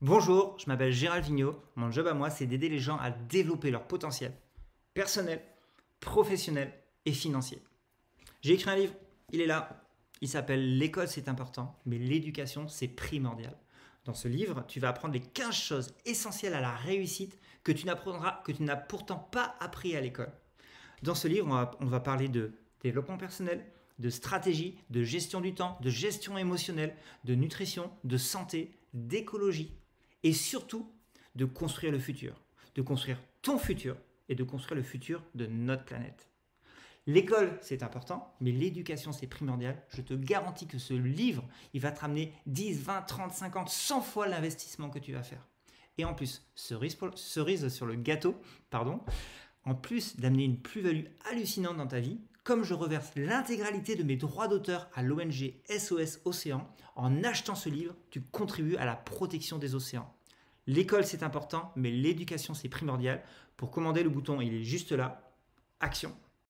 Bonjour, je m'appelle Gérald Vignot. Mon job à moi, c'est d'aider les gens à développer leur potentiel personnel, professionnel et financier. J'ai écrit un livre, il est là. Il s'appelle L'école, c'est important, mais l'éducation, c'est primordial. Dans ce livre, tu vas apprendre les 15 choses essentielles à la réussite que tu n'apprendras, que tu n'as pourtant pas appris à l'école. Dans ce livre, on va, on va parler de développement personnel, de stratégie, de gestion du temps, de gestion émotionnelle, de nutrition, de santé, d'écologie, et surtout de construire le futur, de construire ton futur et de construire le futur de notre planète. L'école, c'est important, mais l'éducation, c'est primordial. Je te garantis que ce livre, il va te ramener 10, 20, 30, 50, 100 fois l'investissement que tu vas faire. Et en plus, cerise, cerise sur le gâteau, pardon, en plus d'amener une plus-value hallucinante dans ta vie, comme je reverse l'intégralité de mes droits d'auteur à l'ONG SOS Océan, en achetant ce livre, tu contribues à la protection des océans. L'école c'est important, mais l'éducation c'est primordial. Pour commander le bouton, il est juste là. Action